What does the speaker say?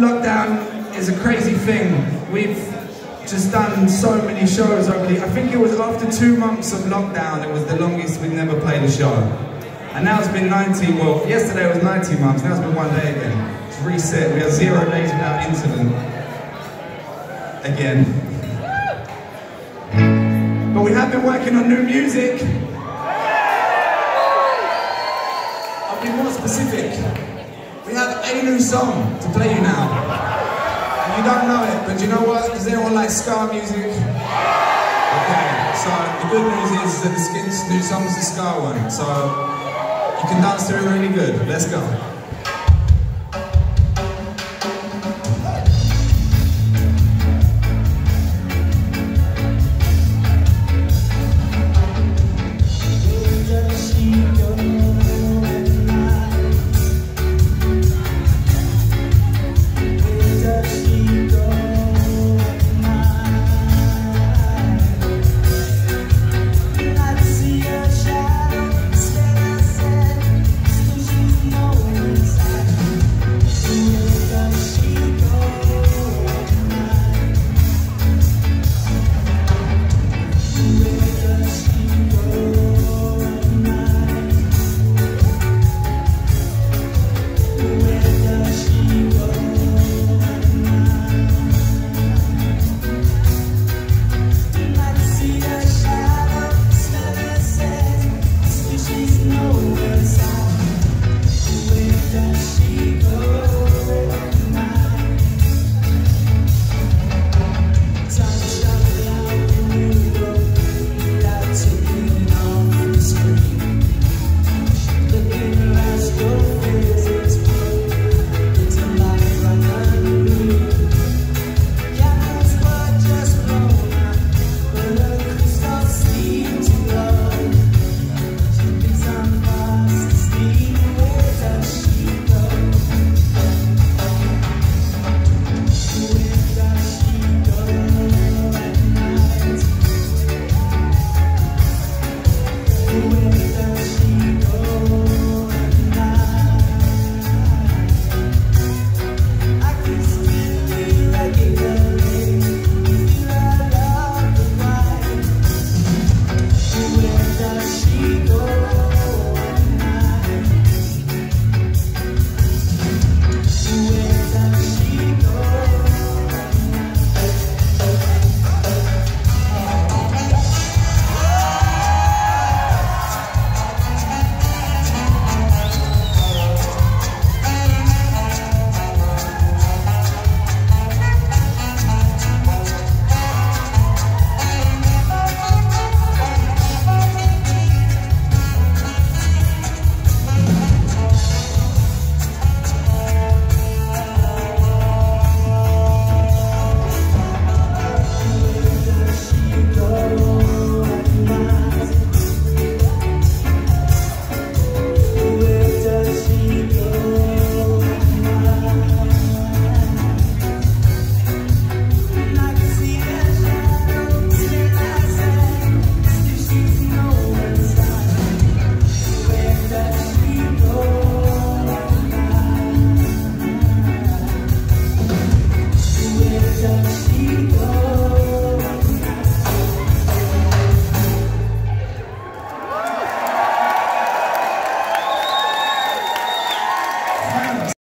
lockdown is a crazy thing. We've just done so many shows over the, I think it was after two months of lockdown, it was the longest we've never played a show. And now it's been 19, well, yesterday it was 19 months, now it's been one day again. It's reset, we have zero days without incident. Again. But we have been working on new music. I'll be more specific. We have a new song to play you now. And you don't know it, but you know what? Does anyone like ska music? Okay, so the good news is that the Skints new song is a ska one, so you can dance to it really good. Let's go.